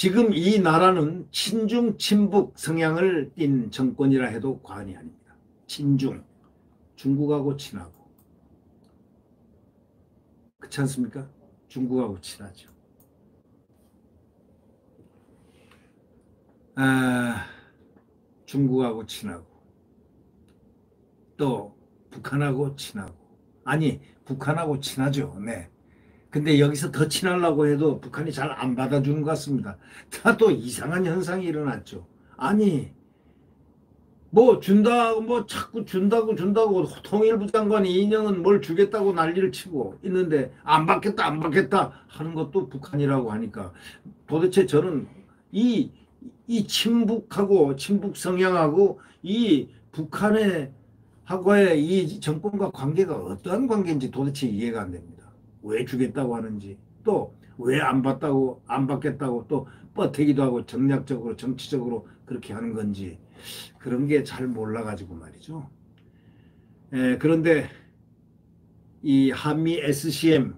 지금 이 나라는 친중 친북 성향을 띤 정권이라 해도 과언이 아닙니다. 친중 중국하고 친하고 그렇지 않습니까? 중국하고 친하죠. 아, 중국하고 친하고 또 북한하고 친하고 아니 북한하고 친하죠. 네. 근데 여기서 더 친하려고 해도 북한이 잘 안 받아주는 것 같습니다. 다 또 이상한 현상이 일어났죠. 아니 뭐 준다 뭐 자꾸 준다고 준다고 통일부 장관이 이인영은 뭘 주겠다고 난리를 치고 있는데 안 받겠다 안 받겠다 하는 것도 북한이라고 하니까 도대체 저는 이 이 친북하고 친북 성향하고 이 북한의 하고의 이 정권과 관계가 어떠한 관계인지 도대체 이해가 안 됩니다. 왜 주겠다고 하는지 또 왜 안 받다고 안 받겠다고 또 뻗태기도 하고 정략적으로 정치적으로 그렇게 하는 건지 그런 게 잘 몰라가지고 말이죠. 에, 그런데 이 한미 SCM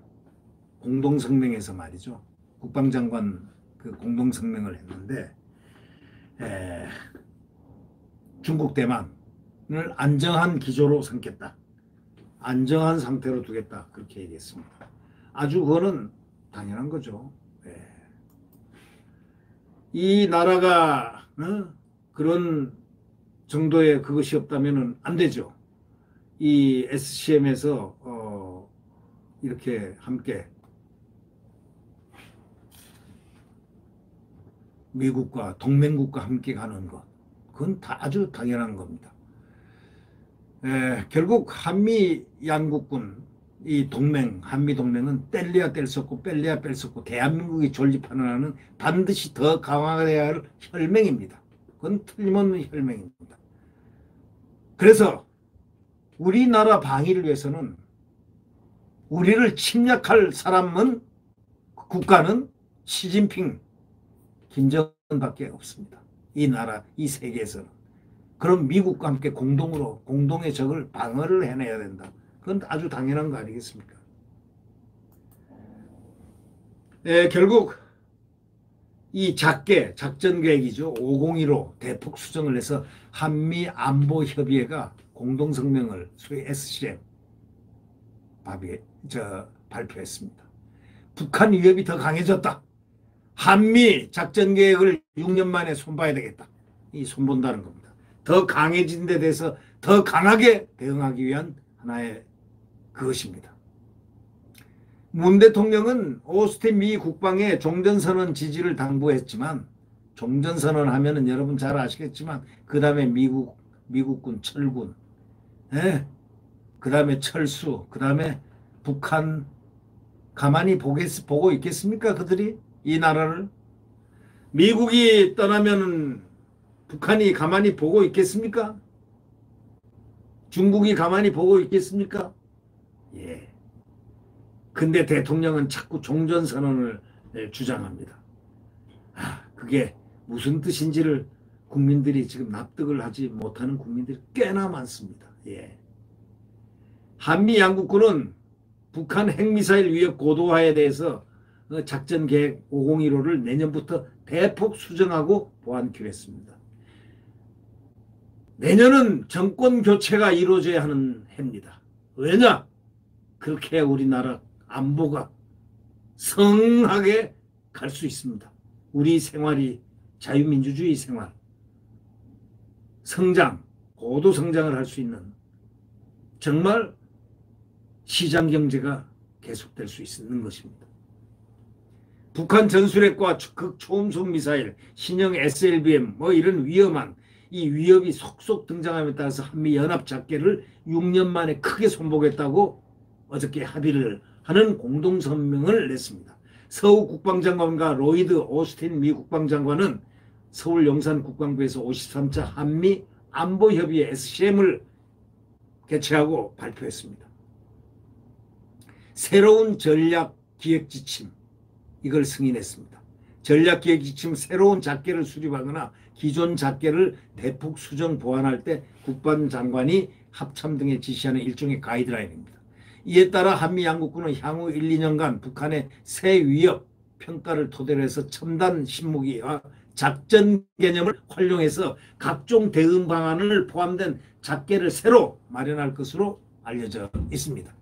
공동성명에서 말이죠. 국방장관 그 공동성명을 했는데 에, 중국 대만을 안정한 기조로 삼겠다. 안정한 상태로 두겠다. 그렇게 얘기했습니다. 아주 그거는 당연한 거죠. 예. 이 나라가 어? 그런 정도의 그것이 없다면 안 되죠. 이 SCM에서 어 이렇게 함께 미국과 동맹국과 함께 가는 것 그건 다 아주 당연한 겁니다. 에, 결국 한미 양국군 이 동맹, 한미 동맹은 뗄래야 뗄 수 없고 뺄래야 뺄 수 없고 대한민국이 존립하는 한은 반드시 더 강화해야 할 혈맹입니다. 그건 틀림없는 혈맹입니다. 그래서 우리나라 방위를 위해서는 우리를 침략할 사람은 국가는 시진핑, 김정은밖에 없습니다. 이 나라, 이 세계에서는. 그럼 미국과 함께 공동으로 공동의 적을 방어를 해내야 된다. 그건 아주 당연한 거 아니겠습니까? 네, 결국 이 작계 작전 계획이죠. 501호 대폭 수정을 해서 한미 안보 협의회가 공동 성명을 소위 SCM 밥이 저 발표했습니다. 북한 위협이 더 강해졌다. 한미 작전 계획을 6년 만에 손봐야 되겠다. 이 손본다는 겁니다. 더 강해진 데 대해서 더 강하게 대응하기 위한 하나의 그것입니다. 문 대통령은 오스틴 미 국방의 종전선언 지지를 당부했지만 종전선언 하면은 여러분 잘 아시겠지만 그 다음에 미국 미국군 철군, 예? 그 다음에 철수, 그 다음에 북한 가만히 보겠, 보고 있겠습니까? 그들이 이 나라를 미국이 떠나면은 북한이 가만히 보고 있겠습니까? 중국이 가만히 보고 있겠습니까? 예. 근데 대통령은 자꾸 종전선언을 예, 주장합니다. 아, 그게 무슨 뜻인지를 국민들이 지금 납득을 하지 못하는 국민들이 꽤나 많습니다. 예. 한미 양국군은 북한 핵미사일 위협 고도화에 대해서 어, 작전 계획 501호를 내년부터 대폭 수정하고 보완키로 했습니다. 내년은 정권 교체가 이루어져야 하는 해입니다. 왜냐? 그렇게 우리나라 안보가 성하게 갈 수 있습니다. 우리 생활이 자유민주주의 생활, 성장, 고도 성장을 할 수 있는 정말 시장 경제가 계속될 수 있는 것입니다. 북한 전술핵과 극초음속 미사일, 신형 SLBM 뭐 이런 위험한 이 위협이 속속 등장함에 따라서 한미 연합 작계를 6년 만에 크게 손보겠다고 어저께 합의를 하는 공동성명을 냈습니다. 서우 국방장관과 로이드 오스틴 미 국방장관은 서울 용산 국방부에서 53차 한미 안보협의회 SCM을 개최하고 발표했습니다. 새로운 전략 기획 지침 이걸 승인했습니다. 전략 기획 지침 새로운 작계를 수립하거나 기존 작계를 대폭 수정 보완할 때 국방장관이 합참 등에 지시하는 일종의 가이드라인입니다. 이에 따라 한미 양국군은 향후 1, 2년간 북한의 새 위협, 평가를 토대로 해서 첨단 신무기와 작전 개념을 활용해서 각종 대응 방안을 포함된 작계를 새로 마련할 것으로 알려져 있습니다.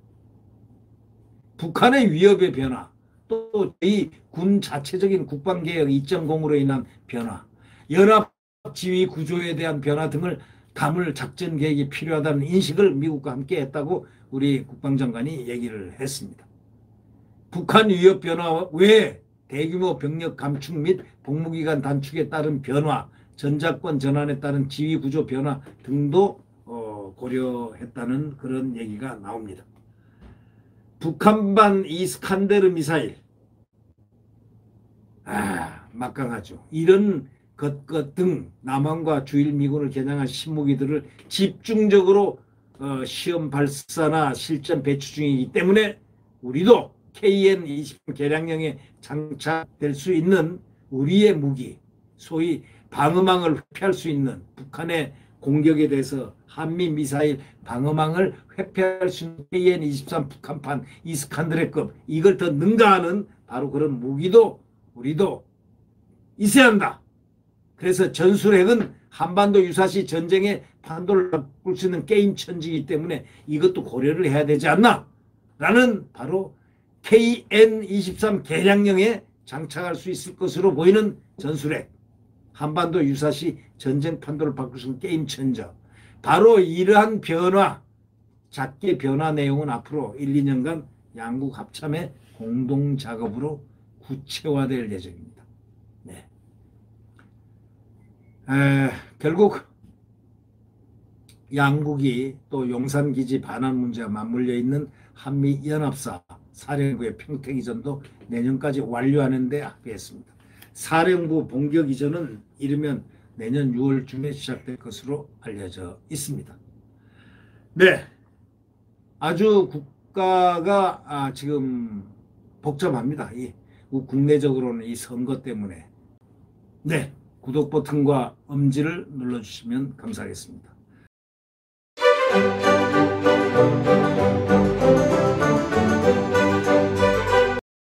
북한의 위협의 변화, 또 이 군 자체적인 국방개혁 2.0으로 인한 변화, 연합 지휘 구조에 대한 변화 등을 담을 작전 계획이 필요하다는 인식을 미국과 함께 했다고 우리 국방장관이 얘기를 했습니다. 북한 위협 변화 외에 대규모 병력 감축 및 복무기간 단축에 따른 변화, 전자권 전환에 따른 지휘 구조 변화 등도 어, 고려했다는 그런 얘기가 나옵니다. 북한반 이스칸데르 미사일 아 막강하죠. 이런 것것 등 남한과 주일 미군을 겨냥한 신무기들을 집중적으로 어, 시험 발사나 실전 배치 중이기 때문에 우리도 KN-20 개량형에 장착될 수 있는 우리의 무기, 소위 방어망을 회피할 수 있는 북한의 공격에 대해서 한미 미사일 방어망을 회피할 수 있는 KN-23 북한판 이스칸드레급 이걸 더 능가하는 바로 그런 무기도 우리도 있어야 한다. 그래서 전술핵은 한반도 유사시 전쟁의 판도를 바꿀 수 있는 게임 천지이기 때문에 이것도 고려를 해야 되지 않나? 라는 바로 KN-23 개량령에 장착할 수 있을 것으로 보이는 전술핵. 한반도 유사시 전쟁 판도를 바꿀 수 있는 게임 천저. 바로 이러한 변화, 작게 변화 내용은 앞으로 1, 2년간 양국 합참의 공동 작업으로 구체화될 예정입니다. 네. 에, 결국 양국이 또 용산기지 반환 문제와 맞물려 있는 한미연합사 사령부의 평택 이전도 내년까지 완료하는 데 합의했습니다. 사령부 본격 이전은 이르면 내년 6월쯤에 시작될 것으로 알려져 있습니다. 네. 아주 국가가 아, 지금 복잡합니다. 이 국내적으로는 이 선거 때문에. 네. 구독 버튼과 엄지를 눌러주시면 감사하겠습니다.